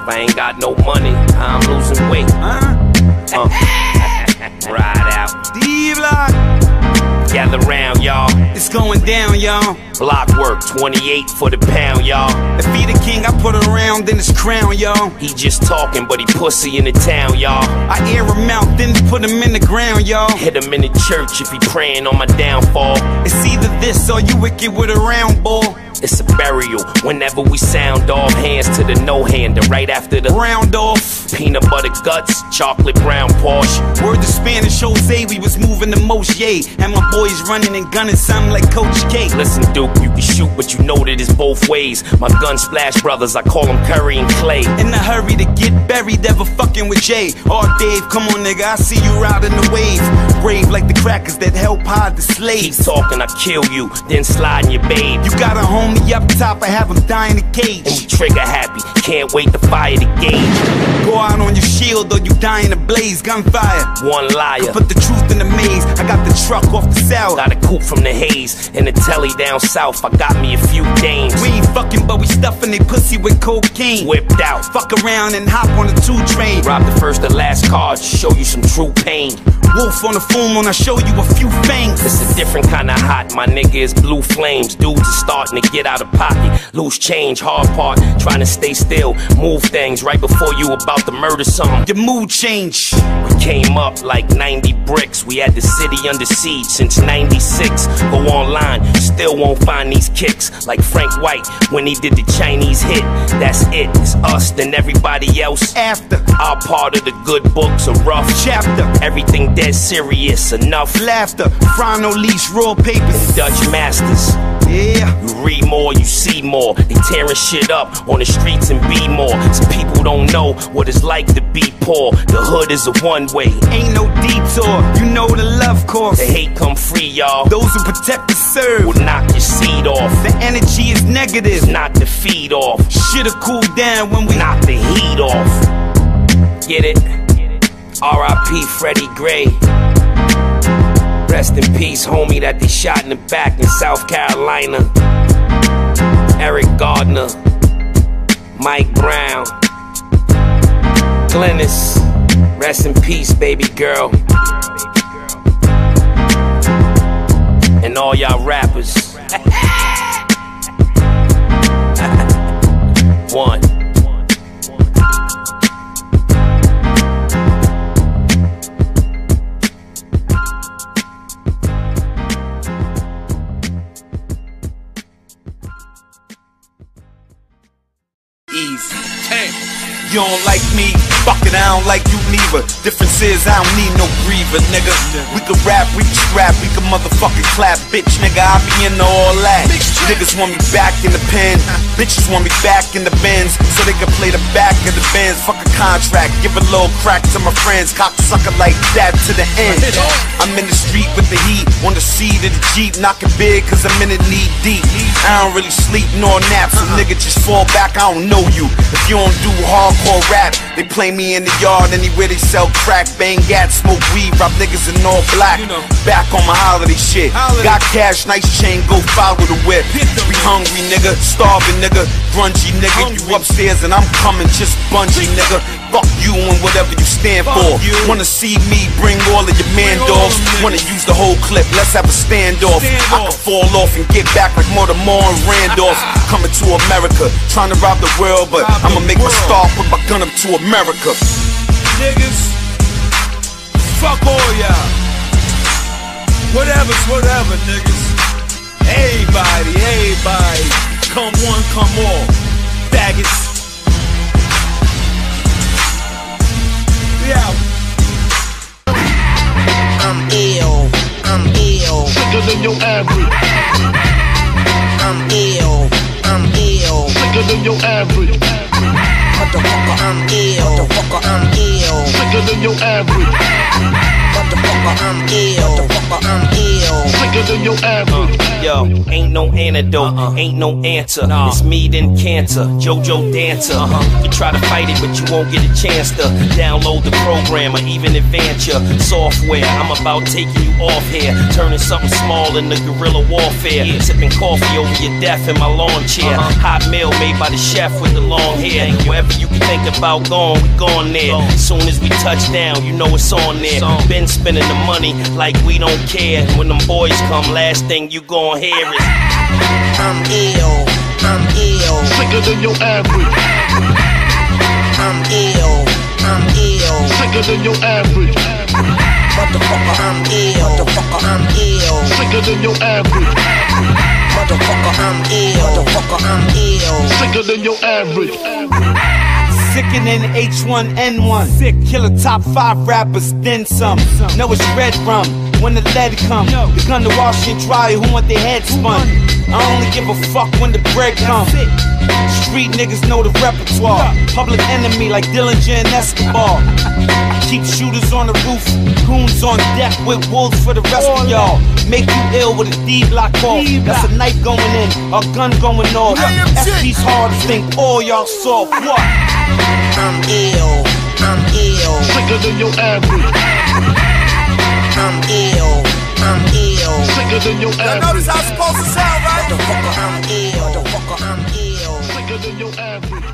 If I ain't got no money, I'm losing weight. Huh? Uh, ride out. D-Block. Gather round, y'all. It's going down, y'all. Block work, 28 for the pound, y'all. If he the king, I put around in his crown, y'all. He just talking, but he pussy in the town, y'all. I air him out, then put him in the ground, y'all. Hit him in the church if he praying on my downfall. It's either this or you wicked with a round ball. It's a burial whenever we sound off. Hands to the no hander right after the Round off. peanut butter guts, chocolate brown Porsche. Word to Spanish Jose, we was moving the most, yay. And my boys running and gunning something like Coach K. Listen, Duke, you can shoot, but you know that it's both ways. My gun splash brothers, I call them Curry and Clay. In a hurry to get buried, ever fucking with Jay. Or Dave, come on, nigga, I see you riding the wave. Brave like the crackers that help hide the Keep slaves. talking, I kill you, then slide in your babe. You got a homie up top, I have him die in the And we cage. trigger happy, can't wait to fire the gauge. Go out on your shield or you die in a blaze, gunfire. One liar. Put the truth in the maze, I got the truck off the south. Got a coupe from the haze and the telly down south. I got me a few dames. We ain't fucking, but we stuffing they pussy with cocaine. Whipped out. Fuck around and hop on the two train. Rob the first and last card, to show you some true pain. Wolf on the full moon, I show you a few fangs. It's a different kind of hot. My nigga is blue flames. Dudes are starting to get out of pocket. Loose change, hard part. Trying to stay still. Move things right before you about to murder something. Your mood change. We came up like 90 bricks. We had the city under siege since 96. Go online, still won't find these kicks. Like Frank White when he did the Chinese hit. That's it. It's us, then everybody else. After Our part of the good books a rough. chapter, Everything dead serious enough. laughter, Frono leash, raw papers. Dutch masters. Yeah. You read more, you see more. They tearing shit up on the streets and be more. Some people don't know what it's like to be poor. The hood is a one way. Ain't no detour, you know the love course. The hate come free, y'all. Those who protect the serve. Will knock your seed off. The energy is negative. Knock the feed off. Shit'll cool down when we Knock the heat off. Get it? R.I.P. Freddie Gray. Rest in peace, homie, that they shot in the back in South Carolina. Eric Gardner. Mike Brown. Glennis. Rest in peace, baby girl. And all y'all rappers. One. You don't like me, fuck it, I don't like you neither. Difference is I don't need no griever, nigga. We can rap, we can scrap, we can motherfucking clap, bitch, nigga. I be into all that. Niggas want me back in the pen, bitches want me back in the bins, so they can play the back of the bins. Fuck a contract, give a little crack to my friends, cocksucker like that to the end. I'm in the street with the heat, on the seat of the Jeep, knocking big cause I'm in it knee deep. I don't really sleep nor nap, so nigga just fall back, I don't know you. If you don't do hardcore rap, they play me in the yard anywhere they sell crack, bang gat, smoke weed, rob niggas in all black. Back on my holiday shit. Got cash, nice chain, go follow the whip. We hungry nigga, starving nigga, grungy nigga. You upstairs and I'm coming, just bungee nigga. Fuck you and whatever you stand for. Wanna see me bring all of your man dogs? Wanna use the whole clip? Let's have a standoff. I can fall off and get back like Mortimer and Randolph. Coming to America, trying to rob the world, but I'ma make my start, put my gun up to America. niggas. Fuck all y'all. Whatever's whatever, niggas. Everybody, everybody. Come one, come all. Faggots. Out. I'm ill, I'm ill, Sicker than your average. I'm ill, I'm ill. Sicker than your average. Motherfucker, I'm ill. Motherfucker, I'm ill. Sicker than your average. Motherfucker, I'm ill. Motherfucker, I'm ill. Sicker than your average. Yo, ain't no antidote, ain't no answer. It's me then cancer, JoJo Dancer. huh You try to fight it, but you won't get a chance to download the program or even advance your software. I'm about taking you off here, turning something small into guerrilla warfare. Sipping coffee over your death in my lawn chair. Hot meal made by the chef with the long hair. Wherever you can think about going, we gone there. Soon as we touch down, you know it's on there. Been spending the money like we don't care. When them boys come, last thing you gon' hear is. I'm ill. I'm ill. Sicker than your average. I'm ill. I'm ill. Sicker than your average. Motherfucker, I'm ill. Motherfucker, I'm ill. Sicker than your average. Motherfucker, I'm ill. Motherfucker, I'm ill. Sicker than your average. Sicker than H1N1. Sick, killer top five rappers, then some. Know it's red rum when the lead come. The gun to wash and dry, who want their head spun? I only give a fuck when the bread come. Street niggas know the repertoire. Public enemy like Dillinger and Escobar. Keep shooters on the roof, goons on deck with wolves for the rest of y'all. Make you ill with a D block off. That's a knife going in, a gun going off. SP's hard to think all y'all soft. What? I'm ill. I'm ill. Sicker than your average. I'm ill. I'm ill. Sicker than your average. how it's supposed to sound, right? The Motherfucker, I'm ill. Motherfucker, I'm ill. Sicker than your average.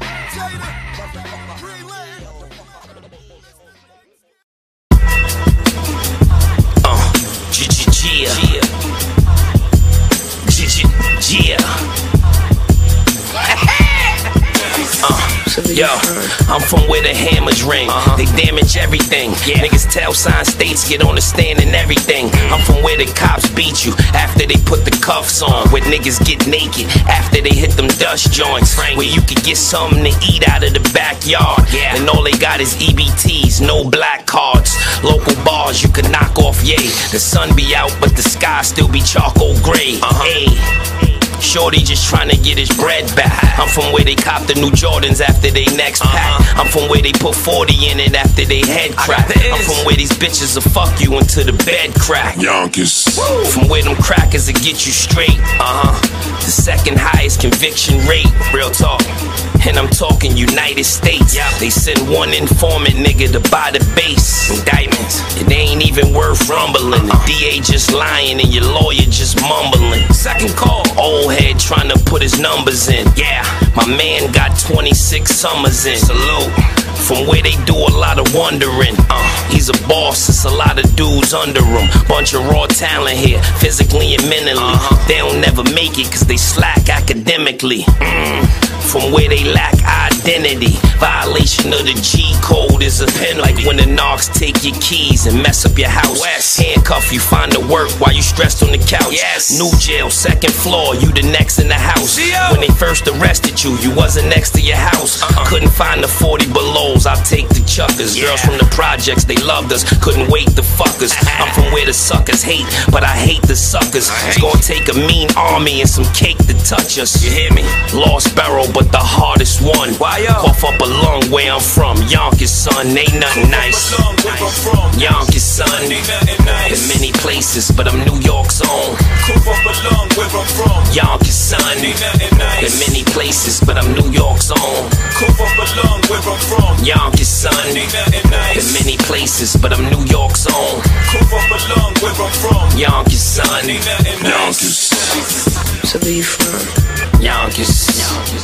Uh, G-G-Gia. G-G-Gia. Yo, I'm from where the hammers ring. Uh-huh. They damage everything. Yeah. Niggas tell sign states get on the stand and everything. Mm. I'm from where the cops beat you after they put the cuffs on. Uh-huh. Where niggas get naked after they hit them dust joints. Where you could get something to eat out of the backyard. And all they got is EBTs, no black cards. Local bars you can knock off, yay. The sun be out, but the sky still be charcoal gray. Uh-huh. Hey. Shorty just trying to get his bread back. I'm from where they cop the new Jordans after they next pack. I'm from where they put 40 in it after they head crack. I'm from where these bitches will fuck you until the bed crack. Yonkers. From where them crackers will get you straight. Uh huh. The second highest conviction rate. Real talk. And I'm talking United States. They send one informant nigga to buy the base. Indictments. It ain't even worth rumbling. The DA just lying and your lawyer just mumbling. Second call. Old head trying to put his numbers in. Yeah, my man got 26 summers in. Salute. From where they do a lot of wondering. Uh, he's a boss, it's a lot of dudes under him. Bunch of raw talent here, physically and mentally. They don't never make it cause they slack academically. Mm. From where they lack identity. Violation of the G code is a pen like when the knocks take your keys and mess up your house. Handcuff you, find the work while you stressed on the couch. New jail, second floor, you the next in the house. When they first arrested you, you wasn't next to your house. Uh-uh. Couldn't find the 40 belows, I'll take the chuckers. Girls from the projects, they loved us, couldn't wait the fuckers. I'm from where the suckers hate, but I hate the suckers. It's gonna take a mean army and some cake to touch us. You hear me? Lost barrel, but the hardest one. Why up? Cough up a lung where I'm from. Yonkers, son, ain't nothing nice. Yonkers, son. In many places, but I'm New York's own. Cough up a lung, where I'm from. Yonkers, son. In many places, but I'm New York's own. Cough up a lung, where I'm from. Yonkers, son. In many places, but I'm New York's own. Cough up a lung, where I'm from. Yonkers, son. Yonkers. So where you from? Yonkers. Yonkers.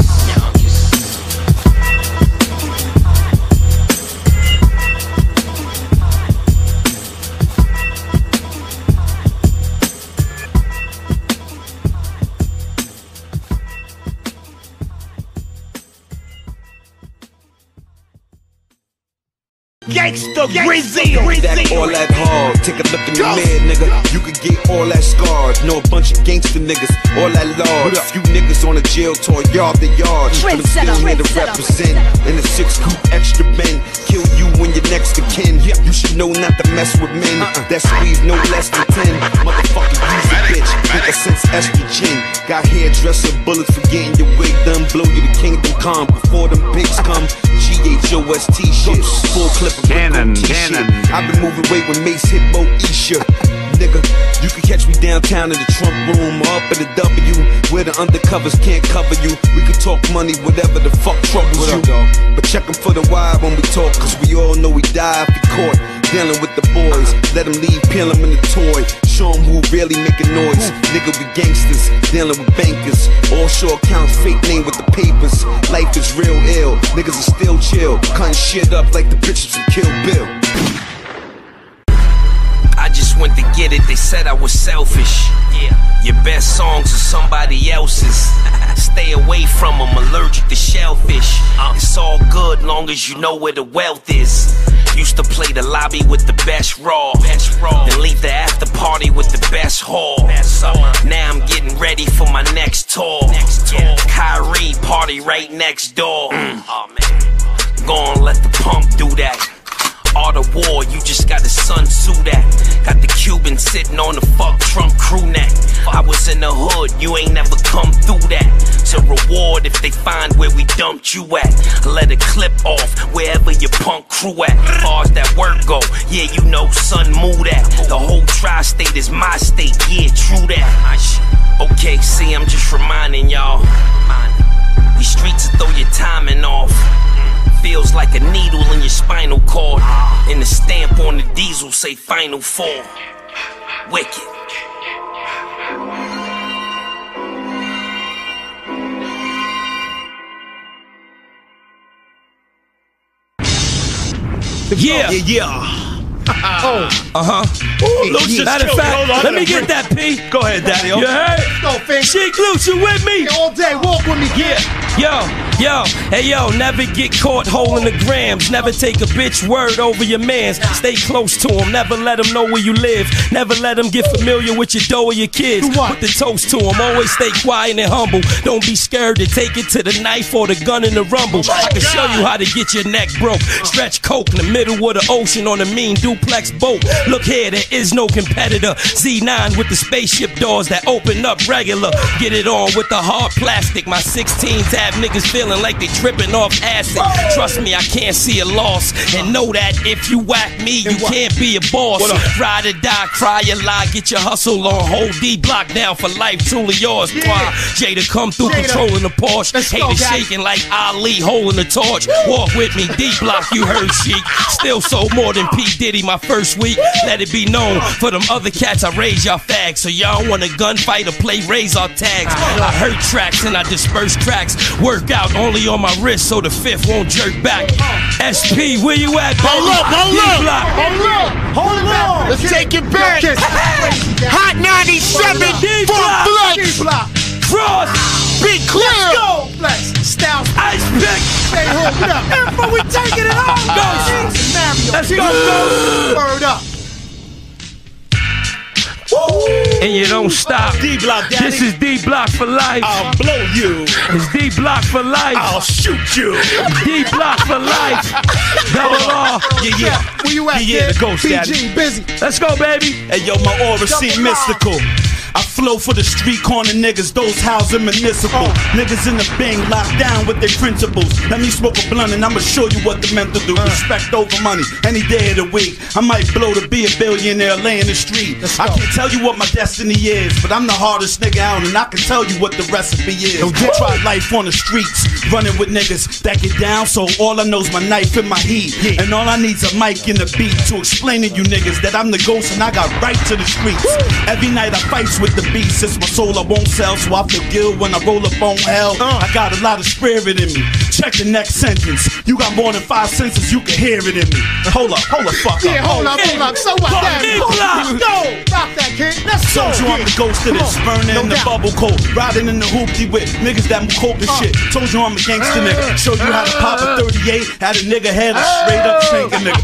Gangsta Brazil. That all that hard. Take a look in the mirror, nigga. You could get all that scars. Know a bunch of gangster niggas, all that large. A few niggas on a jail tour, yard the yard. But I'm still here to represent. In a six coupe, extra men. Kill you when you're next to kin. You should know not to mess with men. That squeeze no less than 10. Motherfucker, use a bitch. Think a sense estrogen. Got hairdresser bullets for getting your wig done blow you to kingdom come before them pigs come. G-H-O-S-T shit. Full clip of Cannon, Cannon. I've been moving weight when Mace hit Bo Isha. Nigga, you can catch me downtown in the trunk room or up in the W where the undercovers can't cover you. We can talk money, whatever the fuck troubles What you. up? But check 'em for the wire when we talk, cause we all know we die if we caught. Dealing with the boys, let 'em leave, peel 'em in the toy. Show 'em who really making noise. Nigga, we gangsters, dealing with bankers. Offshore accounts, fake name with the papers. Life is real ill, niggas are still chill. Cutting shit up like the bitches from Kill Bill. I just went to get it, they said I was selfish. Yeah. Your best songs are somebody else's. Stay away from them, allergic to shellfish. Uh. It's all good long as you know where the wealth is. Used to play the lobby with the best raw. Best raw. Then leave the after party with the best haul. Now I'm getting ready for my next tour. Next tour. Kyrie party right next door. Mm. Oh man. Gonna let the pump do that. Art of war, you just got a Sun Tzu that. Got the Cuban sitting on the fuck Trump crew neck. I was in the hood, you ain't never come through that. A reward if they find where we dumped you at. Let a clip off wherever your punk crew at. Far that work go, yeah, you know, son, move that. The whole tri state is my state, yeah, true that. Okay, see, I'm just reminding y'all. These streets will throw your timing off. Feels like a needle in your spinal cord. And the stamp on the diesel say final four. Wicked. Yeah. Yeah, yeah. Uh huh. Lucius Matter of fact, let me get that P. Go ahead, Daddy. You heard? Go, Fink. Sheek Louch, you with me? All day, walk with me, kid. Yo, yo, hey yo, never get caught holding the grams. Never take a bitch word over your mans. Stay close to him, never let him know where you live. Never let him get familiar with your dough or your kids. Put the toast to him, always stay quiet and humble. Don't be scared to take it to the knife or the gun in the rumble. I can show you how to get your neck broke. Stretch coke in the middle of the ocean on a mean duplex boat. Look here, there is no competitor. Z9 with the spaceship doors that open up regular. Get it on with the hard plastic. My 16s have niggas feeling like they tripping off acid. Trust me, I can't see a loss. And know that if you whack me, you can't be a boss. Ride or die, cry or lie, get your hustle on. Hold D block down for life, truly yours. Why? Jada come through Jada. controlling the Porsche. Let's Haters shaking like Ali holding the torch. Walk with me, D block, you heard Sheek. Still sold more than P. Diddy my first week. Let it be known for them other cats, I raise y'all fags. So y'all want a gunfight or play raise our tags. I heard tracks and I disperse tracks. Work out only on my wrist so the fifth won't jerk back. SP, where you at? Hold up, hold up, D-Block. hold up, hold it on. Let's take it back. Hot 97, D-Block. Funk Flex, Frost, Big Clear. Go, Flex. Styles. Ice Pick. Stay home. What up? Info, we taking it on. Go. Mario. Let's go, go. Word up. And you don't stop. D block, Daddy. This is D Block for life. I'll blow you. It's D Block for life. I'll shoot you. D Block for life. Double R. Yeah, yeah. Where you at, Yeah, yeah, the ghost, Daddy. BG, busy. Let's go, baby. Hey yo, my aura seem Double R. mystical. I flow for the street corner niggas, those housing municipal. Niggas in the bing locked down with their principles. Let me smoke a blunt and I'ma show you what the mental do. Respect over money, any day of the week. I might blow to be a billionaire laying in the street. I can't tell you what my destiny is, but I'm the hardest nigga out and I can tell you what the recipe is. I tried life on the streets, running with niggas that get down, so all I know's my knife and my heat. And all I need's a mic and a beat to explain to you niggas that I'm the ghost and I got right to the streets. Every night I fight with the beast, it's my soul I won't sell, so I feel guilt when I roll up on hell. Uh. I got a lot of spirit in me. Check the next sentence. You got more than five senses, you can hear it in me. Hold up, hold the fuck Yeah, up. hold up, hold up. So what? Me, go. block. Go. Stop that, kid. Let's go. Told you I'm the ghost of this, burning No in the doubt. bubble coat, riding in the hoopty with niggas that move coke and uh. shit. Told you I'm a gangster nigga. Uh. Show you how to pop a 38, had a nigga head a straight up shank a nigga.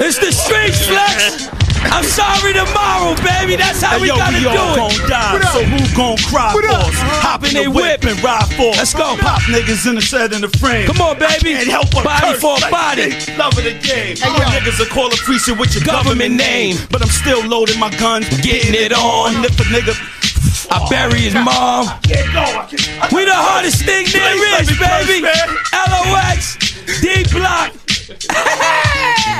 It's the street flex. I'm sorry tomorrow, baby. That's how Hey, we yo, gotta we do all it. gon' die, so who gon' cry What for up? us? Hop in they they whip and ride for us. Let's go. Pop niggas in the set in the frame. Come on, baby. Can't help but Body curse for a like body. they Loving the game. Hey, You yo. niggas will call a precinct with your Government government, name. name. But I'm still loading my guns, Getting it on. If a nigga I bury his mom. can't go, I can't. We the hardest thing there baby. LOX, D Block.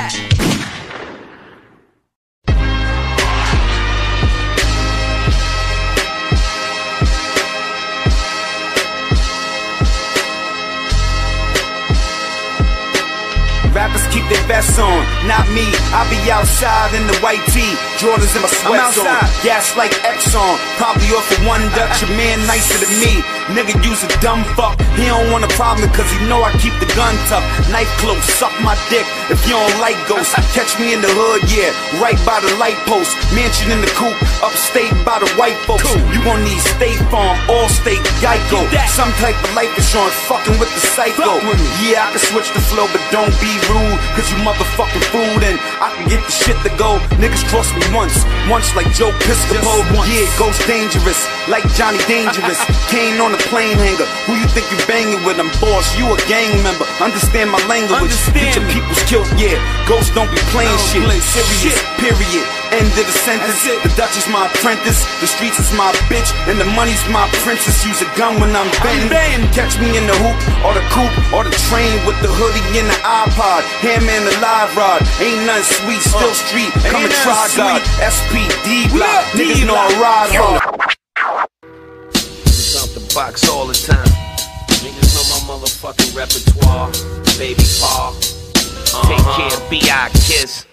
I be outside in the white tee, Jordans in my sweats on. Gas like Exxon, probably off of one Dutch. Your man nicer than me. Nigga use a dumb fuck. He don't want a problem cause he know I keep the gun tough. Knife close, suck my dick if you don't like ghosts. Catch me in the hood, yeah, right by the light post. Mansion in the coop, upstate by the white folks. You gon' need State Farm, Allstate, Geico. Some type of life insurance, fucking with the psycho. Yeah, I can switch the flow, but don't be rude, cause you motherfucking food and I can get the shit to go. Niggas cross me once, once like Joe Piscopo. Yeah, ghost dangerous, like Johnny Dangerous. Kane on the plane hanger. Who you think you banging with? I'm boss, you a gang member. Understand my language. Get your people's killed, yeah. Ghosts don't be playing shit. Serious, period. End of the sentence. The Dutch is my apprentice. The streets is my bitch. And the money's my princess. Use a gun when I'm banging. Catch me in the hoop, or the coupe, or the train with the hoodie and the iPod. Hammer and the live rod. Ain't nothing sweet, still street. Come and try God. SPD block. Niggas know I ride hard. It's out the box all the time. Niggas know my motherfucking repertoire. Baby Paul. Take uh-huh. care, B.I. Kiss.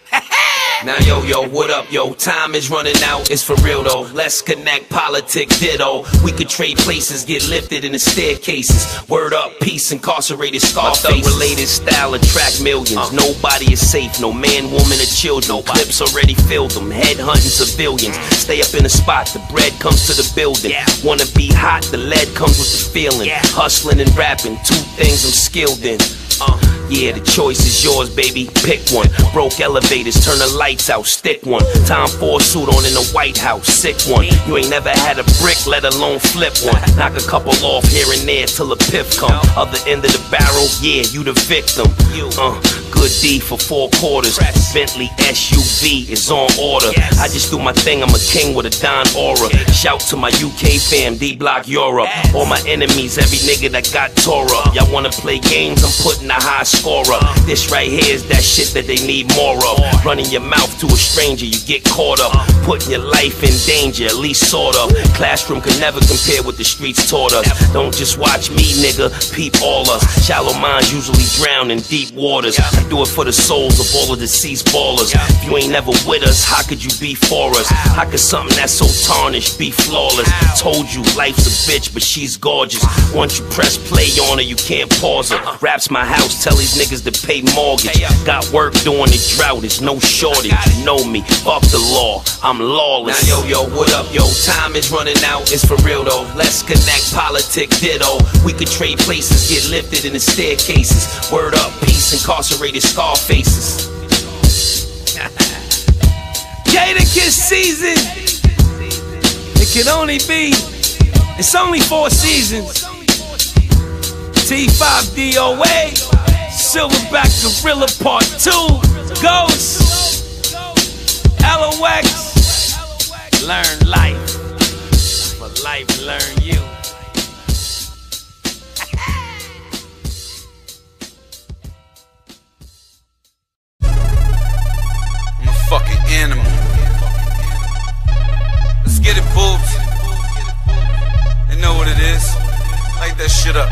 Now yo yo, what up yo? Time is running out, it's for real though. Let's connect, politics, ditto. We could trade places, get lifted in the staircases. Word up, peace, incarcerated Scarface. related style attract millions. Nobody is safe, no man, woman, or children. No clips already filled them. Head hunting civilians. Stay up in the spot, the bread comes to the building. Wanna be hot, the lead comes with the feeling. Hustling and rapping, two things I'm skilled in. Uh, yeah, the choice is yours, baby. Pick one. Broke elevators, turn the lights out, stick one. Time for a suit on in the White House, sick one. You ain't never had a brick, let alone flip one. Knock a couple off here and there till the piff come. Other end of the barrel, yeah, you the victim. Uh, good D for four quarters. Bentley SUV is on order. I just do my thing, I'm a king with a Don aura. Shout to my UK fam, D Block Europe. All my enemies, every nigga that got tore up. Y'all wanna play games, I'm putting a high score up. This right here is that shit that they need more of. Running your mouth to a stranger, you get caught up. Putting your life in danger, at least sort of. Classroom can never compare with the streets taught us. Don't just watch me, nigga, peep all us. Shallow minds usually drown in deep waters. I do it for the souls of all the deceased ballers. If you ain't never with us, how could you be for us? How could something that's so tarnished be flawless? Told you, life's a bitch, but she's gorgeous. Once you press play on her, you can't pause her. Raps my house, tell these niggas to pay mortgage. Got work during the drought, it's no shortage. Gotta know me, fuck the law, I'm lawless. Now, yo, yo, what up, yo? Time is running out, it's for real though. Let's connect, politic ditto. We could trade places, get lifted in the staircases. Word up, peace, incarcerated scar faces. Jadakiss season. It can only be. It's only four seasons. T5 DOA. Silverback Gorilla Part 2. Ghost. LOX. Learn life. But life learn you. I'm a fucking animal. Let's get it, boobs. They know what it is. Light that shit up.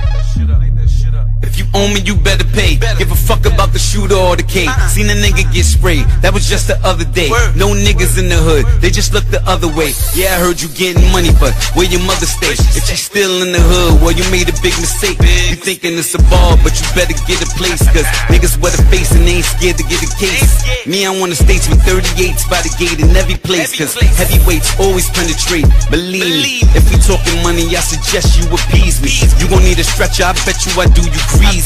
Owe me, you better pay. Give a fuck about the shooter or the cake. Seen a nigga get sprayed. That was just the other day. No niggas in the hood. They just look the other way. Yeah, I heard you getting money, but where your mother stay? If she's still in the hood, well, you made a big mistake. You thinking it's a ball, but you better get a place. Cause niggas wear the face and they ain't scared to get a case. Me, I want the states with 38s by the gate in every place. Cause heavyweights always penetrate. Believe me, if we talking money, I suggest you appease me. You gon' need a stretcher, I bet you I do you greasy.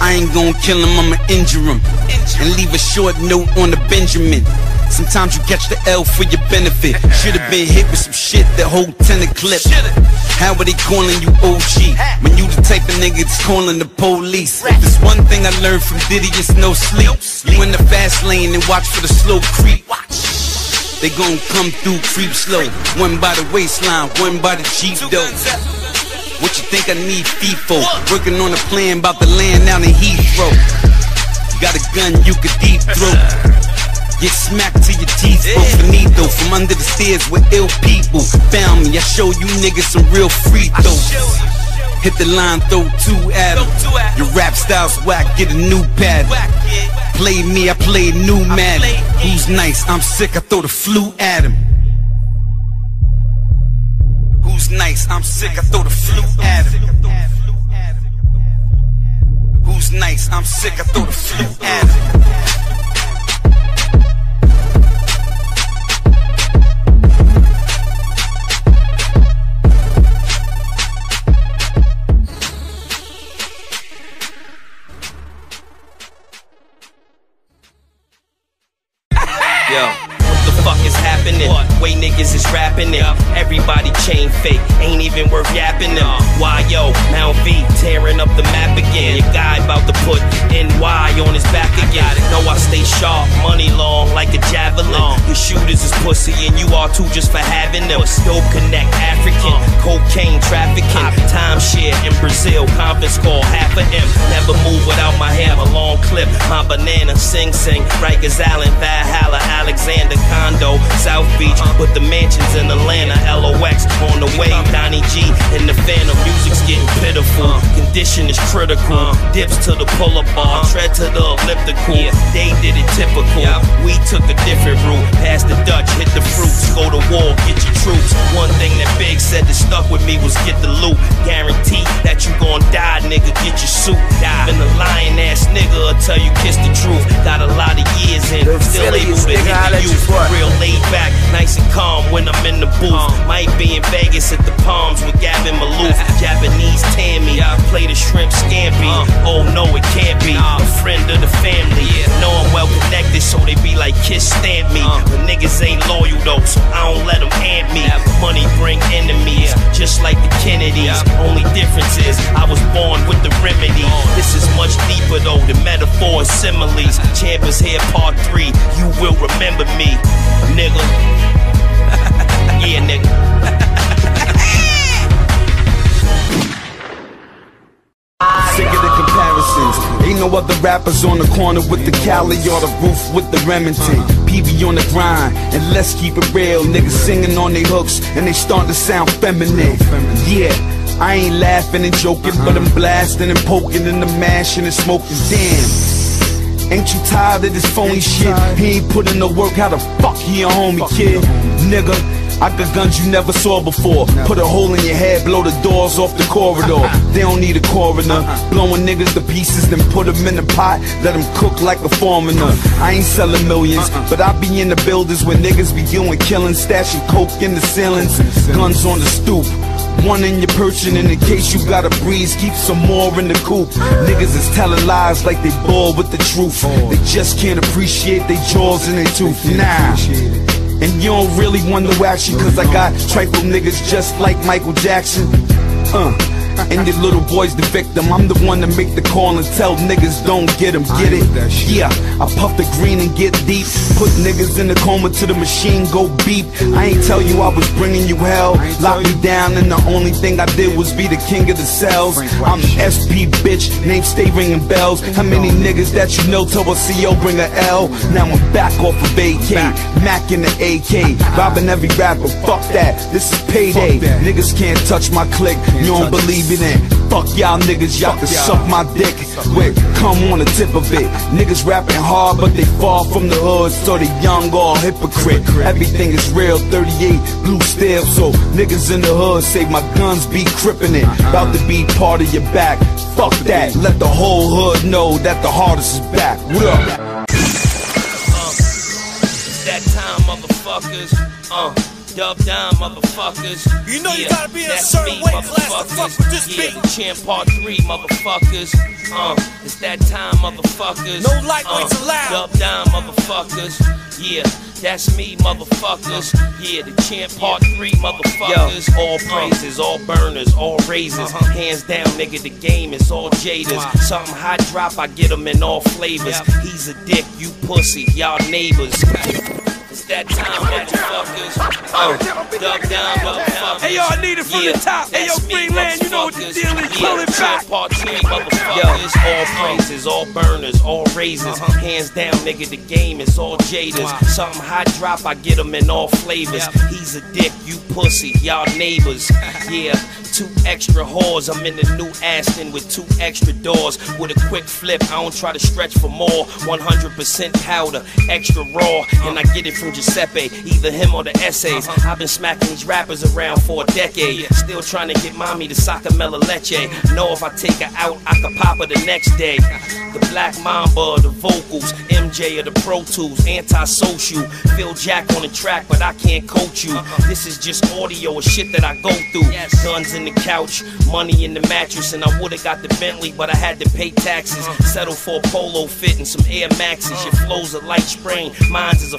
I ain't gon' kill him, I'ma injure him. And leave a short note on the Benjamin. Sometimes you catch the L for your benefit. Should've been hit with some shit that whole tenor clip. How are they calling you OG? When you the type of nigga that's calling the police. If there's one thing I learned from Diddy, it's no sleep. You in the fast lane and watch for the slow creep. They gon' come through creep slow. One by the waistline, one by the Jeep though. What you think I need feet for? Working on a plan about the land down in Heathrow. Got a gun you could deep throat. Get smacked to your teeth, bro. Finito from under the stairs with ill people. Found me, I show you niggas some real free throws. Hit the line, throw two at 'em. Your rap style's whack, get a new pad. Play me, I play new man. Who's nice? I'm sick, I throw the flu at him. Who's nice? I'm sick, I throw the flu at him. Who's nice? I'm sick, I throw the flu at him. Happening? Way niggas is rapping it. Everybody chain fake, ain't even worth yapping them. Why yo, Mount V tearing up the map again. Your guy about to put NY on his back again. I Know I stay sharp, money long like a javelin. Your shooters is pussy and you are too just for having them. Dope connect, African, cocaine trafficking, timeshare in Brazil, conference call, half of M. Never move without my hammer, long clip, my banana, sing sing, Rikers Island, Valhalla, Alexander Condo, South Beach, put the mansions in Atlanta, LOX on the way, Donnie G in the phantom, music's getting pitiful, condition is critical, dips to the pull up bar, tread to the elliptical, they did it typical, we took a different route, past the Dutch, hit the fruits, go to war, get your troops, one thing that Big said that stuck with me was get the loot, guarantee that you gon' die, nigga, get your suit, even a lying ass nigga will tell you kiss the truth, got a lot of years in, still able to hit the youth, real laid back, nice and calm when I'm in the booth, might be in Vegas at the Palms with Gavin Maloof, Japanese Tammy, I play the shrimp scampi, uh. oh no it can't be, a friend of the family, know I'm well connected so they be like kiss stamp me, uh. but niggas ain't loyal though, so I don't let them amp me, money bring enemies, just like the Kennedys, only difference is I was born with the remedy, uh. this is much deeper though, the metaphor and similes, champ is here part 3, you will remember me, rappers on the corner with the Cali or the roof with the Remington. PV on the grind, and let's keep it real. Niggas singing on their hooks, and they start to sound feminine. Yeah. I ain't laughing and joking, but I'm blasting and poking and the mashing and smoking. Damn. Ain't you tired of this phony shit? He ain't putting no work, how the fuck he a homie, kid? Nigga, I got guns you never saw before. Put a hole in your head, blow the doors off the corridor. Uh-uh. They don't need a coroner. Uh-uh. Blowing niggas to pieces, then put them in the pot. Let them cook like a foreigner. Uh-uh. I ain't selling millions, but I be in the buildings where niggas be doing killing, stashing coke in the ceilings. Guns on the stoop. One in your person, and in case you gotta breeze, keep some more in the coop. Uh-huh. Niggas is telling lies like they ball with the truth. They just can't appreciate their jaws and their tooth. Nah. And you don't really want no action, cause I got trifle niggas just like Michael Jackson. Uh. And your little boy's the victim. I'm the one to make the call and tell niggas don't get him. Get it? Yeah, I puff the green and get deep. Put niggas in the coma till the machine go beep. I ain't tell you I was bringing you hell. Lock me down, and the only thing I did was be the king of the cells. I'm the SP bitch, name stay ringing bells. How many niggas that you know tell a CO bring a L? Now I'm back off of AK, Mac in the AK, robbing every rapper. Fuck that, this is payday. Niggas can't touch my click. You don't believe it Fuck y'all niggas, y'all can suck my dick. With come on the tip of it. Niggas rapping hard, but they fall from the hood, so the young or hypocrite. Everything is real, 38 blue steel, so niggas in the hood say my guns be crippin' it. About to be part of your back. Fuck that, let the whole hood know that the hardest is back. What up? It's that time, motherfuckers. Uh, dub down, motherfuckers. You know you Yeah, gotta be in a that's certain me, weight class to motherfuckers. fuck with this yeah, beat. Champ Part 3, motherfuckers. Uh, it's that time, motherfuckers. No lightweights uh, allowed. Dub down, motherfuckers. Yeah, that's me, motherfuckers. Yeah, the Champ Part 3, motherfuckers. Yo, all praises, all burners, all raises. Hands down, nigga, the game is all Jada's. Something hot drop, I get them in all flavors. He's a dick, you pussy, y'all neighbors. It's that time, motherfuckers. Oh, dug down, motherfuckers. Hey, yo, I need it from Yeah, the top. Hey, yo, Greenland, you know what the deal is. Yeah, Pull it back. Part two, motherfuckers. all praises, all burners, all razors. Uh-huh. Hands down, nigga, the game is all Jada's. Something hot drop, I get them in all flavors. He's a dick, you pussy, y'all neighbors. Yeah, two extra whores. I'm in the new Aston with two extra doors. With a quick flip, I don't try to stretch for more. 100% powder, extra raw. And I get it from Giuseppe, either him or the essays. Uh-huh. I've been smacking these rappers around for a decade. Still trying to get mommy to Sacamela Leche. Know if I take her out, I could pop her the next day. The Black Mamba, the vocals, MJ of the Pro Tools, antisocial. Phil Jack on the track, but I can't coach you. Uh-huh. This is just audio of shit that I go through. Guns in the couch, money in the mattress, and I would've got the Bentley, but I had to pay taxes. Uh-huh. Settle for a polo fit and some Air Maxes. Your flow's a light sprain, mine's is a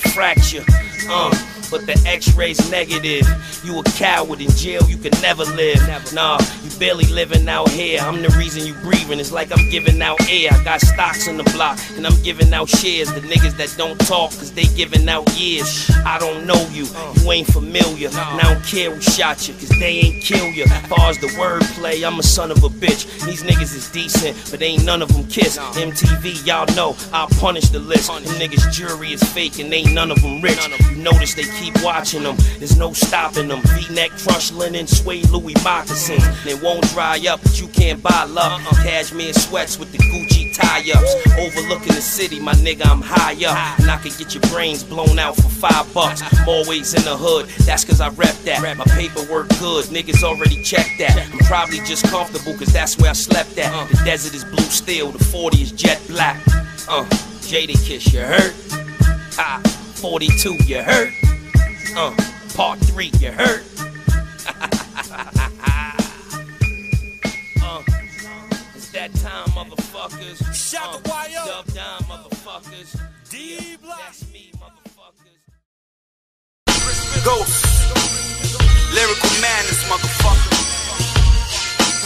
fracture. Uh, but the x-ray's negative. You a coward in jail, you can never live. Nah, you barely living out here. I'm the reason you breathing. It's like I'm giving out air. I got stocks in the block, and I'm giving out shares. The niggas that don't talk, cause they giving out years. I don't know you, you ain't familiar. And I don't care who shot you, cause they ain't kill you. As Far as the wordplay, I'm a son of a bitch. These niggas is decent, but ain't none of them kiss. MTV, y'all know, I'll punish the list. Them niggas jury is fake, and ain't none of them rich. You notice they keep watching them, there's no stopping them. V-neck crush linen, suede Louis moccasins. They won't dry up, but you can't buy love. Cashmere sweats with the Gucci tie-ups. Overlooking the city, my nigga, I'm high up. And I can get your brains blown out for five bucks. I'm always in the hood, that's cause I rep that. My paperwork good, niggas already checked that. I'm probably just comfortable cause that's where I slept at. The desert is blue steel, the 40 is jet black. Uh, Jada Kiss, you hurt? Ha, 42, you hurt? Uh, part three, you hurt? uh, it's that time, motherfuckers. Shout uh, the YO. Dub down, motherfuckers. D Block. That's me, motherfuckers. Ghost. Lyrical madness, motherfucker.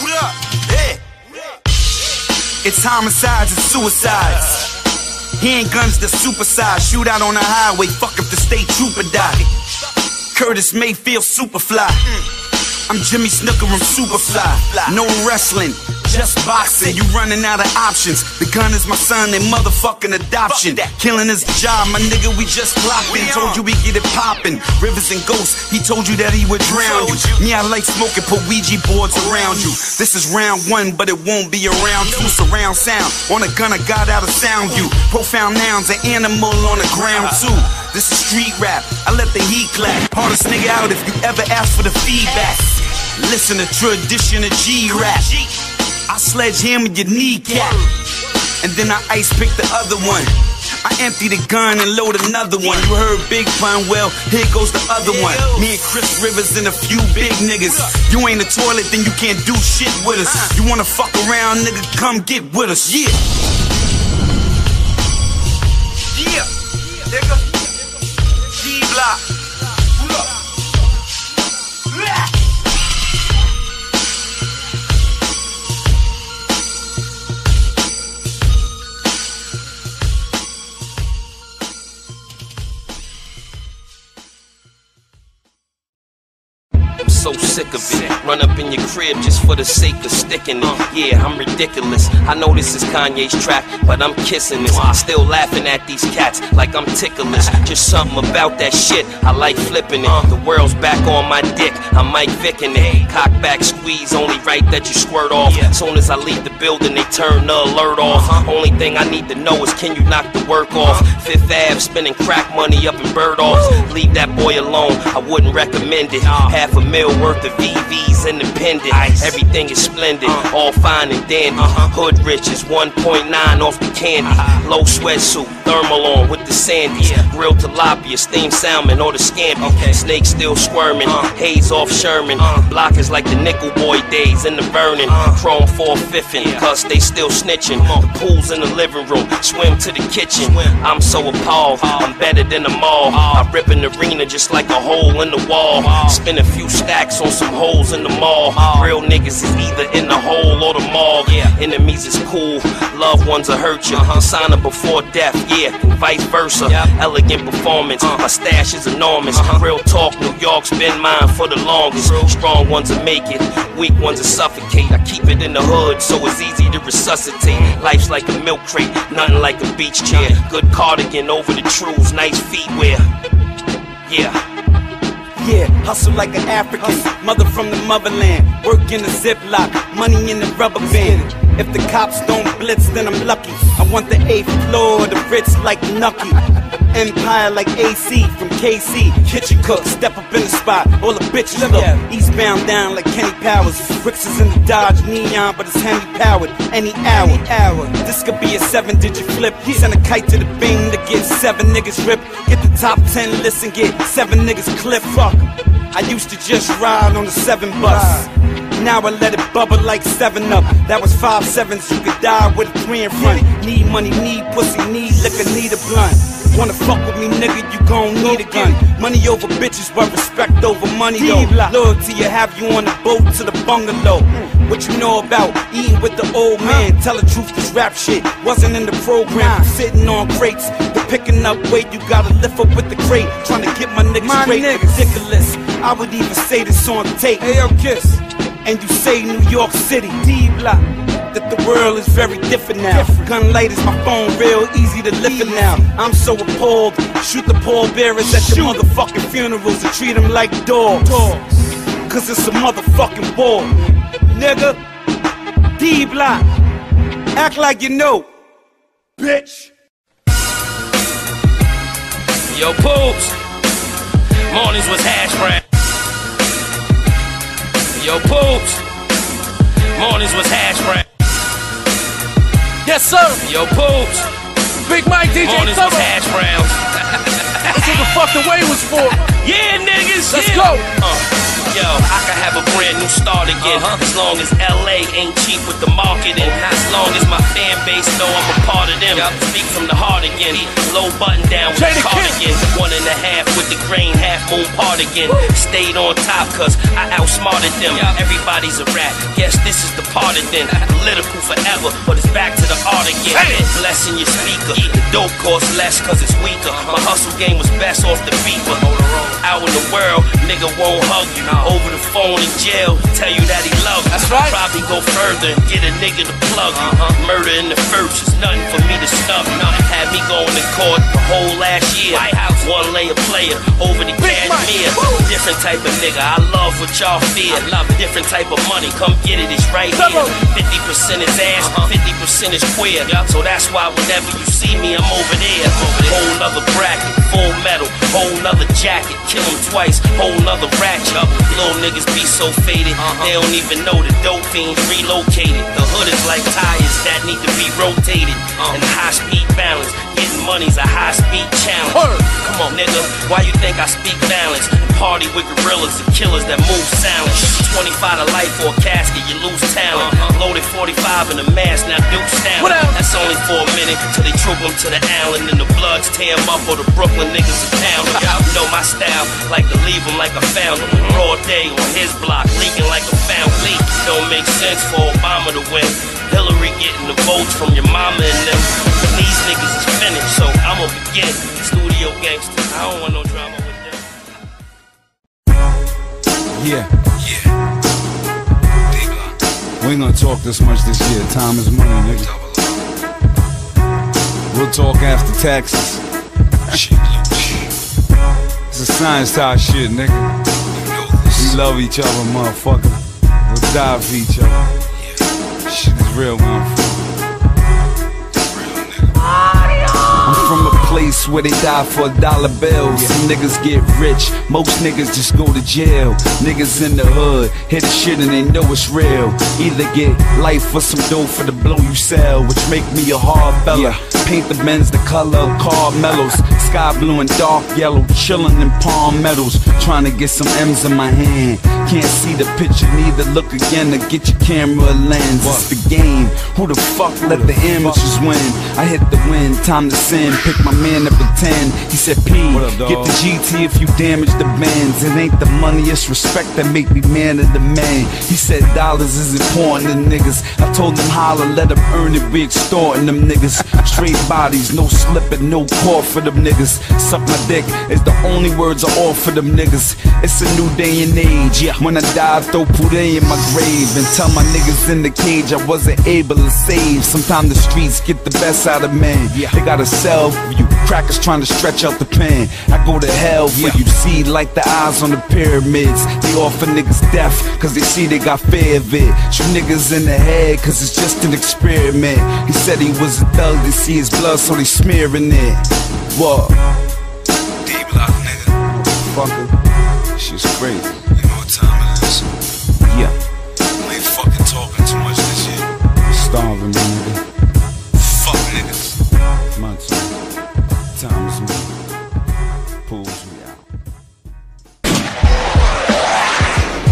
What up? Hey. It's homicides and suicides. Handguns the supersize. Shootout on the highway. Fuck if the state trooper die. Curtis Mayfield Superfly. I'm Jimmy Snuka, I'm super fly. No wrestling, just boxing. You running out of options. The gun is my son, and motherfucking adoption. Killing his job, my nigga, we just clocked in. Told you we get it poppin'. Rivers and ghosts, he told you that he would drown you. Me, I like smoking, put Ouija boards around you. This is round one, but it won't be around round two. Surround sound on a gun, I got out of sound view. Profound nouns, an animal on the ground too. This is street rap, I let the heat clap. Hardest nigga out if you ever ask for the feedback. Listen to tradition of G-rap. I sledgehammer your kneecap. And then I ice pick the other one. I empty the gun and load another one. You heard Big Pun, well, here goes the other one. Me and Chris Rivers and a few big niggas. You ain't a toilet, then you can't do shit with us. You wanna fuck around, nigga, come get with us, yeah. Yeah, Run up in your crib just for the sake of sticking it. Yeah, I'm ridiculous. I know this is Kanye's track, but I'm kissing this. Still laughing at these cats like I'm ticklish. Just something about that shit. I like flipping it. The world's back on my dick. I'm Mike Vick in it. Cock back squeeze, only right that you squirt off. Soon as I leave the building, they turn the alert off. Only thing I need to know is can you knock the work off? Fifth Ave, spending crack money up in Bergdorfs. Leave that boy alone. I wouldn't recommend it. Half a mil worth of VVs independent. Everything is splendid, all fine and dandy. Hood rich is 1.9 off the candy. Low sweatsuit, thermal on with the sandies. Grilled tilapia, steamed salmon, or the scampi. Snake still squirming, haze off Sherman. Block is like the nickel boy days in the burning. Chrome 4 fifthing, cause they still snitching. The pool's in the living room, swim to the kitchen. I'm so appalled. I'm better than them all. I rip an arena just like a hole in the wall. Spin a few stacks on some holes in the mall. Real niggas is either in the hole or the mall. Yeah, enemies is cool. Loved ones will hurt you. Sign up before death, yeah, and vice versa. Elegant performance. Uh-huh. My stash is enormous. Uh-huh. Real talk, New York's been mine for the longest. Strong ones will make it, weak ones will suffocate. I keep it in the hood, so it's easy to resuscitate. Mm-hmm. Life's like a milk crate, nothing like a beach chair. Good cardigan over the trues, nice feet wear. Yeah. Yeah, hustle like an African, mother from the motherland. Work in a ziplock, money in the rubber band. If the cops don't blitz, then I'm lucky. I want the eighth floor, the Ritz like Nucky. Empire like AC from KC. Kitchen cook, step up in the spot. All the bitches look. Eastbound down like Kenny Powers. Ricks is in the Dodge Neon, but it's Henry powered. Any hour, hour. This could be a seven digit flip. Send a kite to the bing to get seven niggas ripped. Get the top ten list and get seven niggas clip. Fuck. I used to just ride on the seven bus. Now I let it bubble like seven up. That was five sevens, you could die with a three in front. Need money, need pussy, need liquor, need a blunt. Wanna fuck with me, nigga, you gon' need a gun. Money over bitches, but respect over money though. Loyalty you have you on the boat to the bungalow. What you know about eating with the old man? Tell the truth, this rap shit wasn't in the program. Sitting on crates, the picking up weight, you gotta lift up with the crate. Trying to get my niggas my straight, ridiculous. I would even say this on tape. Hey, yo, kiss and you say New York City, D block. That the world is very different now. Gun light is my phone, real easy to lift it now. I'm so appalled. Shoot the pallbearers at your motherfucking funerals and treat them like dogs. Cause it's a motherfucking war. Nigga, D block. Act like you know. Bitch. Yo, Poops. Mornings was hash brown. Yo, Poops. Mornings was hash brown. Yes, sir. Yo, Poops. Big Mike DJ Mornings was hash browns. That's what the fuck the way was for. Yeah, niggas. Let's yeah. go. Uh, yo, I can have a brand new start again. As long as LA ain't cheap with the marketing. As long as my fan base know I'm a part of them. Speak from the heart again. Low button down with the cardigan. One and a half with the grain, half moon part again. Stayed on top cause I outsmarted them. Everybody's a rat. Guess this is the part of then. Political forever, but it's back to the art again. Blessing your speaker. The dope costs less cause it's weaker. My hustle game was best off the beat, but hold beeper. Out in the world, nigga won't hug you. Over the phone in jail, tell you that he love you. That's right. Probably go further and get a nigga to plug you. Uh-huh. Murder in the first is nothing for me to snub you. Had me going to court the whole last year. White House, one layer player over the cashmere. Different type of nigga, I love what y'all fear. love Different type of money, come get it, it's right here. 50% is ass, uh-huh. 50% is queer. So that's why whenever you see me, I'm over there. Whole nother bracket, full metal, whole nother jacket, Kill kill 'em twice, whole nother ratchet. Little niggas be so faded, uh-huh. they don't even know the dope fiends relocated. The hood is like tires that need to be rotated. Uh-huh. And the high speed balance, getting money's a high speed challenge. Come on, nigga, why you think I speak balance? Party with gorillas and killers that move silent. 25 to life for a casket, you lose talent. Uh-huh. Loaded 45 in a mask, now Duke's down. That's only for a minute till they troop them to the island and the bloods tear 'em up or the Brooklyn niggas are down. You know my style, like to leave 'em like I found 'em. Raw day on his block, leaking like a found leak. Don't make sense for Obama to win. Hillary getting the votes from your mama and them. These niggas is finished, so I'ma begin. Studio gangsters, I don't want no drama with them. Yeah. Yeah. We ain't gonna talk this much this year. Time is money, nigga. We'll talk after taxes. It's a science type shit, nigga. We love each other, motherfucker. We'll die for each other. Shit is real, man. Place where they die for a dollar bill. Some niggas get rich, most niggas just go to jail. Niggas in the hood, hit the shit and they know it's real. Either get life or some dough for the blow you sell, which make me a hard fella. Paint the Benz the color of Carmelos, sky blue and dark yellow, chillin' in palm metals, trying to get some M's in my hand. Can't see the picture, neither look again or get your camera lens. It's the game. Who the fuck let the amateurs win? I hit the win, time to sin. Pick my man up to pretend. He said, P, get the GT if you damage the bands. It ain't the money, it's respect that make me man of the man. He said dollars is important to niggas. I told him holler, let them earn it, we extorting them niggas. Straight bodies, no slipping, no call for them niggas. Suck my dick is the only words I offer them niggas. It's a new day and age. Yeah. When I die, I throw Pootie in my grave and tell my niggas in the cage I wasn't able to save. Sometimes the streets get the best out of men. Yeah. They got a sell for you. Crackers trying to stretch out the pen. I go to hell for yeah. you. See like the eyes on the pyramids. They offer niggas death cause they see they got fear of it. Shoot niggas in the head cause it's just an experiment. He said he was a thug to see his blood so they smearing it. What? D-block, nigga. Fucker. Shit's crazy. You know what time it is? Yeah. We ain't fucking talking too much this year. Starving, me, nigga. Fuck niggas. My turn. Time is me. Pools, we out.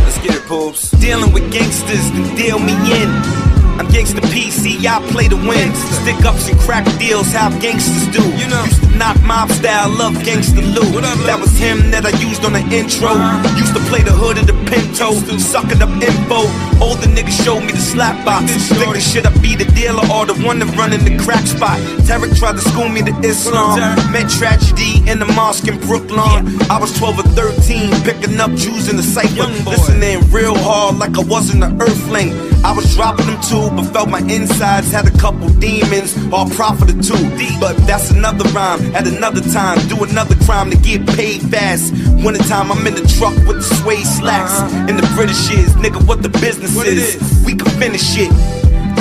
Let's get it, Poops. Dealing with gangsters, then deal me in. I'm gangsta PC, I play to win. Stick ups and crack deals, how gangsters do. You know, used to knock mob style, love gangsta loot. That was him that I used on the intro. Used to play the hood of the Pinto, sucking up info. All the niggas showed me the slap box. Think the shit I be the dealer or the one that running the crack spot. Tarek tried to school me to Islam. Met tragedy in the mosque in Brooklyn. I was 12 or 13, picking up Jews in the cipher. Listening real hard like I wasn't an earthling. I was dropping them too, but felt my insides had a couple demons, all profit or two. But that's another rhyme, at another time, do another crime to get paid fast. Wintertime, I'm in the truck with the suede slacks. And the British is, nigga, what the business is. We can finish it.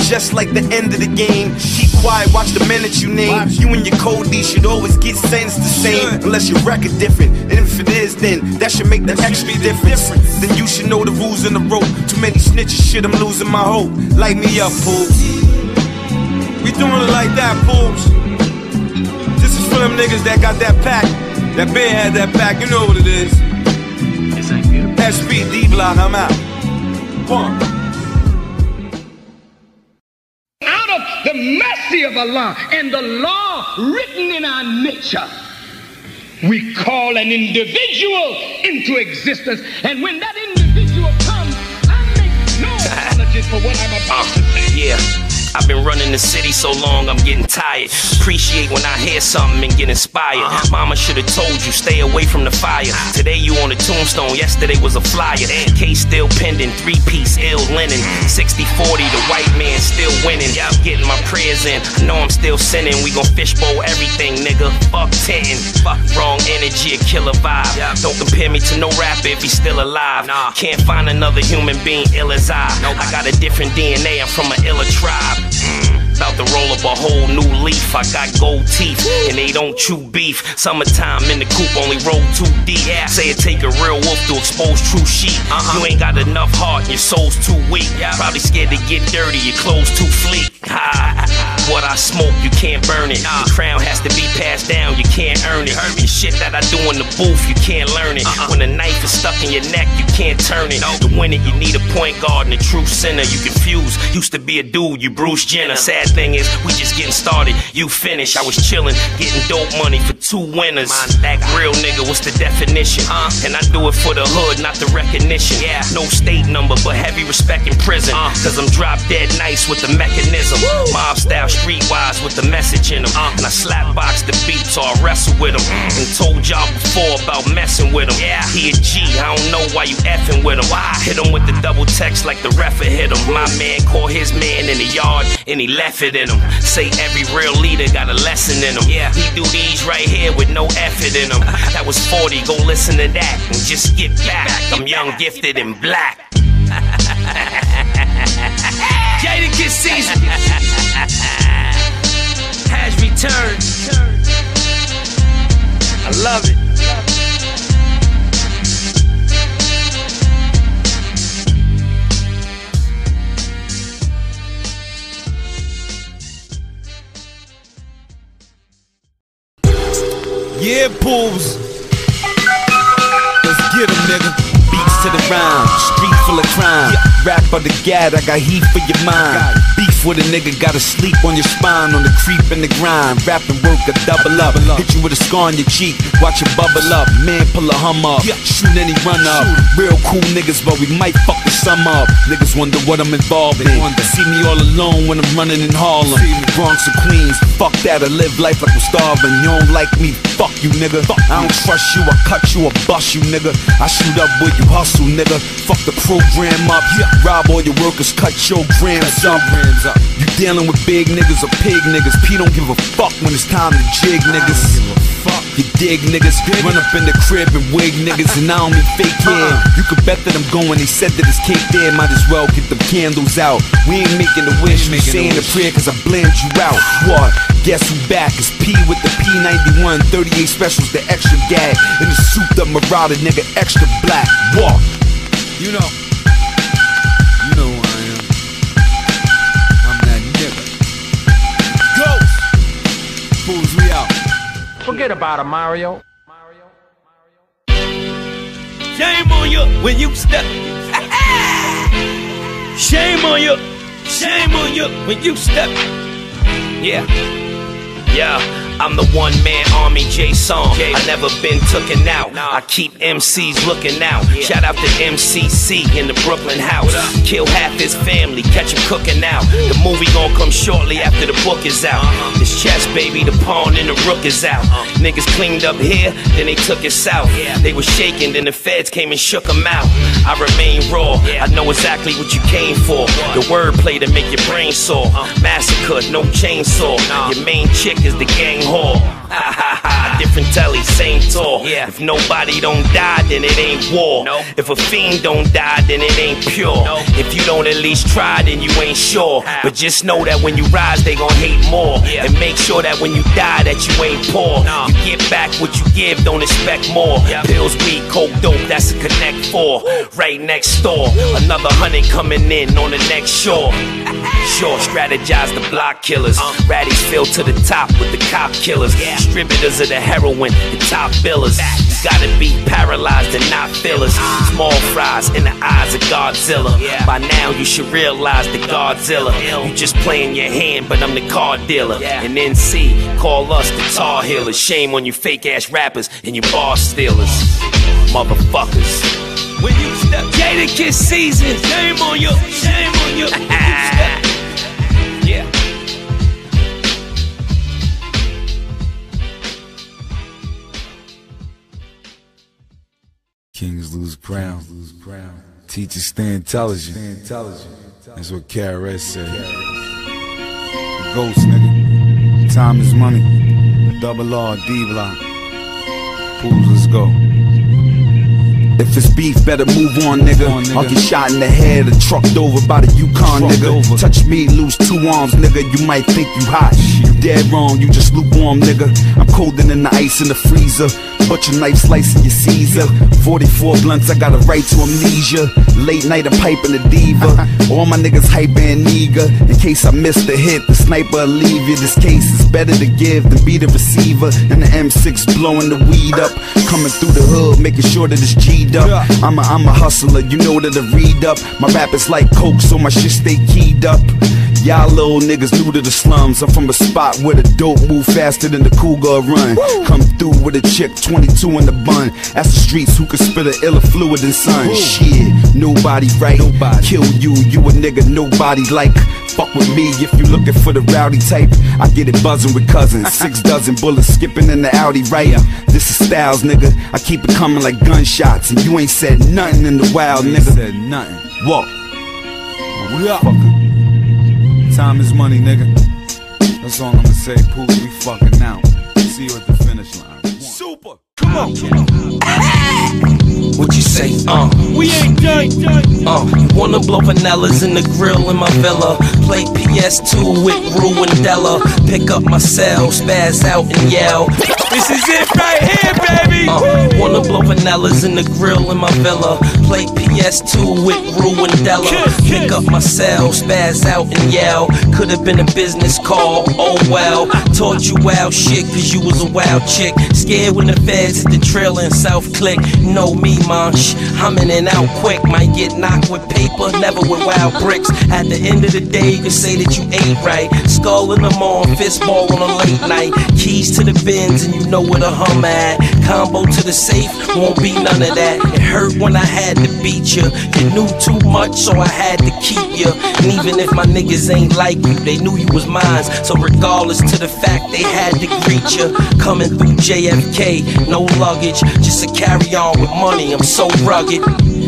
Just like the end of the game. Keep quiet, watch the minutes you name. You and your code D should always get sentenced the same. Unless your record different. And if it is, then that should make the extra difference. Then you should know the rules in the rope. Too many snitches, shit, I'm losing my hope. Light me up, pools. We doing it like that, pools. This is for them niggas that got that pack. That bear had that pack, you know what it is. SPD block, I'm out. Out of the mercy of Allah and the law written in our nature, we call an individual into existence. And when that individual comes, I make no apologies for what I'm about to say. Yeah. I've been running the city so long, I'm getting tired. Appreciate when I hear something and get inspired. Uh-huh. Mama should have told you, stay away from the fire. Today you on a tombstone, yesterday was a flyer. Case still pending, three piece, ill linen. 60 40, the white man still winning. Getting my prayers in, I know I'm still sinning. We gon' fishbowl everything, nigga. Fuck 10. Fuck wrong energy, a killer vibe. Don't compare me to no rapper if he's still alive. Nah. Can't find another human being ill as I. Nope. I got a different DNA, I'm from an iller tribe. Mm. About to roll up a whole new leaf. I got gold teeth, and they don't chew beef. Summertime in the coop, only roll too deep. Say it take a real wolf to expose true sheep. You ain't got enough heart, your soul's too weak. Probably scared to get dirty, your clothes too fleek. what I smoke, you can't burn it. The crown has to be passed down, you can't earn it. And shit that I do in the booth, you can't learn it. When a knife is stuck in your neck, you can't turn it. To win it, you need a point guard and a true center. You confused, used to be a dude, you Bruce Jenner. Sad thing is, we just getting started. You finish, I was chilling, getting dope money for two winners. That real nigga, what's the definition? And I do it for the hood, not the recognition. Yeah. No state number, but heavy respect in prison. Cause I'm drop dead nice with the mechanism. Mob style, streetwise with the message in them. And I slap box the beat, so I wrestle with him. And told y'all before about messing with him. Yeah. He a G, I don't know why you effing with him. Hit him with the double text like the ref hit him. My man caught his man in the yard and he left it in him. Say every real leader got a lesson in them. Yeah, he do these right here with no effort in them. Uh-huh. That was 40, go listen to that and just get back. I'm young, gifted, and black. Jadakiss season has returned. I love it. Yeah, pools. Let's get get 'em, nigga. beats to the rhyme. Street full of crime. Yeah. Rap on the gad, I got heat for your mind. Beef with a nigga, gotta sleep on your spine. On the creep and the grind. Rap and work a double up. Hit you with a scar on your cheek. Watch it bubble up. Man, pull a hum up. Shoot any run up. Real cool niggas, but we might fuck sum up. Niggas wonder what I'm involved in. See me all alone when I'm running in Harlem. Bronx or Queens. Fuck that, I live life like I'm starving. You don't like me, fuck you, nigga. I don't trust you, I cut you, I bust you, nigga. I shoot up where you hustle, nigga. Fuck the program up. Yeah. Rob all your workers, cut your grams up. You dealing with big niggas or pig niggas. P don't give a fuck when it's time to jig niggas. You dig niggas, run up in the crib and wig niggas, and I don't mean fake hair. You could bet that I'm going, they said that it's cake there, might as well get the candles out. We ain't making a wish, we saying a prayer cause I blamed you out. What? Guess who back? It's P with the P91, 38 specials, the extra gag. and the souped up Marauder, nigga, extra black. What? You know. Forget about it, Mario. Shame on you when you step. Shame on you. Shame on you when you step. Yeah. Yeah. I'm the one man army J song. I never been tooken out. I keep MCs looking out. Shout out to MCC in the Brooklyn house. Kill half his family, catch him cooking out. The movie gon' come shortly after the book is out. This chess baby, the pawn and the rook is out. Niggas cleaned up here, then they took it south. They was shaking, then the feds came and shook them out. I remain raw. I know exactly what you came for. The wordplay to make your brain sore. Massacre, no chainsaw. Your main chick is the gang whore. Ha ha ha, different telly, tour. If nobody don't die, then it ain't war. If a fiend don't die, then it ain't pure. If you don't at least try, then you ain't sure. But just know that when you rise, they gon' hate more. And make sure that when you die, that you ain't poor. You get back what you give, don't expect more. Pills, weed, coke, dope, that's a connect four. Right next door, another hundred coming in on the next shore. Sure, strategize the block killers. Uh. Ratties filled to the top with the cop killers. Distributors of the heroin, the top billers. You gotta be paralyzed and not fillers. Small fries in the eyes of Godzilla. By now you should realize the Godzilla. You just playing your hand, but I'm the card dealer. And NC, call us the Tar Healers. Shame on you fake ass rappers and you bar stealers. Motherfuckers. When you step Jada Kiss season, shame on you, shame on you. Kings lose crown. Teachers stay intelligent. That's what KRS said. Ghost, nigga. Time is money. Double R, D block. Pools, let's go. If it's beef, better move on, nigga. I'll get shot in the head or trucked over by the Yukon, nigga. Touch me, lose two arms, nigga. You might think you hot. You dead wrong, you just lukewarm, nigga. I'm colder than the ice in the freezer. Butcher knife slicing your Caesar. 44 blunts, I got a right to amnesia. Late night, a pipe and a diva. All my niggas hyper and eager. In case I miss the hit, the sniper will leave you. This case is better to give than be the receiver. And the M6 blowing the weed up. Coming through the hood, making sure that it's G'd up. I'm a, I'm a hustler, you know that I read up. My rap is like coke, so my shit stay keyed up. Y'all little niggas new to the slums. I'm from a spot where the dope move faster than the cougar run. Come through with a chick 22 in the bun. That's the streets who can spit a iller fluid than sun. Shit, nobody right. Nobody. Kill you, you a nigga nobody like. Fuck with me if you looking for the rowdy type. I get it buzzing with cousins. Six dozen bullets skipping in the Audi right. This is Styles, nigga. I keep it coming like gunshots. And you ain't said nothing in the wild, nigga. said nothing. What? We up. Time is money, nigga. That's all I'ma say. Pooh, we fucking out. See you at the finish line. Super. Come on. What you say? Uh, we ain't done. Uh, you wanna blow vanillas in the grill in my villa? Play PS2 with Rue and Della. Pick up my cell, spaz out and yell. This is it right here, baby. Uh, wanna blow vanillas in the grill in my villa? Play PS2 with Rue and Della. Pick up my cell, spaz out and yell. Could have been a business call. Oh well. Taught you wild shit cause you was a wild chick. Scared when the feds hit the trail in South Click. Know me, man. Shh, I'm in and out quick, might get knocked with paper, never with wild bricks. At the end of the day, you say that you ain't right. Skull in the morning, fist ball on a late night. Keys to the bins, and you know where the hum at. Combo to the safe, won't be none of that. It hurt when I had to beat you. You knew too much, so I had to keep you. And even if my niggas ain't like you, they knew you was mine. So regardless to the fact they had to greet you, coming through JFK, no luggage, just a carry on with money. I'm so rugged.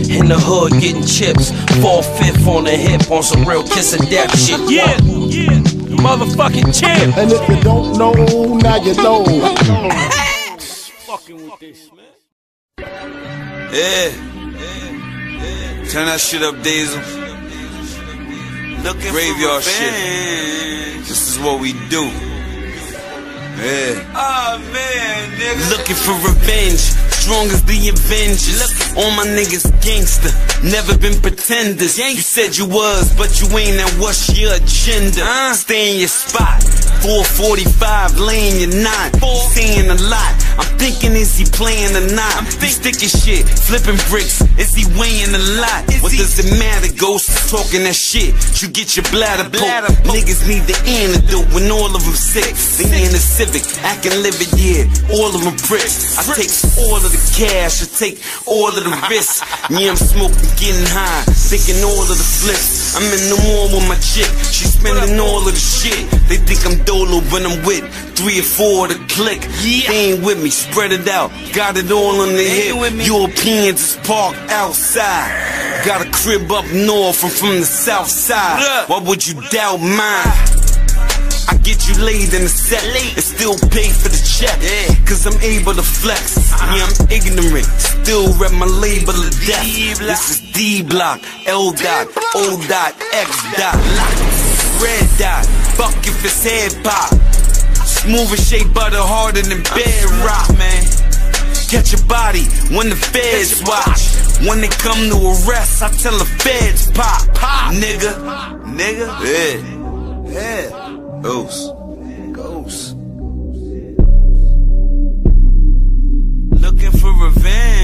In the hood, getting chips, four fifth on the hip on some real kiss of death shit. Yeah, yeah, motherfucking champ. And if you don't know, now you know. Fucking with this, man. Yeah. Turn that shit up, Diesel. Looking Graveyard for shit. This is what we do. Yeah. Oh man, nigga. Looking for revenge, strong as the Avengers. All my niggas gangster, never been pretenders. You said you was, but you ain't, and what's your agenda? Stay in your spot. 445, laying your knot. Saying a lot. I'm thinking, is he playing or not? I'm sticking shit, flipping bricks. Is he weighing a lot? what does it matter, ghost? Talking that shit. You get your bladder poked. Niggas need the antidote when all of them sick. They in the Civic, acting livid, yeah. All of them bricks. I take all of the cash, I take all of the risks. Yeah, I'm smoking, getting high, thinking all of the flips. I'm in the mall with my chick, she spending all of the shit. They think I'm dolo, but I'm with three or four of the click. They ain't with me, spread it out. Got it all on the hip. Europeans is parked outside. Got a crib up north, I'm from the south side. Why would you doubt mine? I get you laid in the set and still pay for the check. Cause I'm able to flex. Yeah, I'm ignorant. Still rep my label of death. This is D block, L dot, O dot, X dot. Red dot, fuck if it's hip hop. Smooth as shea butter, harder than bedrock, man. Catch your body when the feds watch. When they come to arrest, I tell the feds pop, pop, nigga, nigga. Yeah. Yeah. Ghost. Ghost. Looking for revenge.